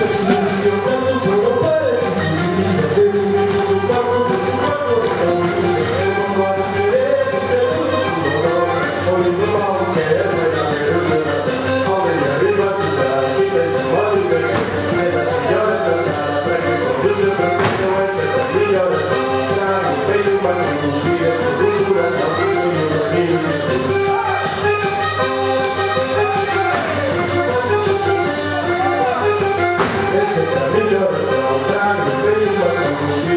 Deus, meu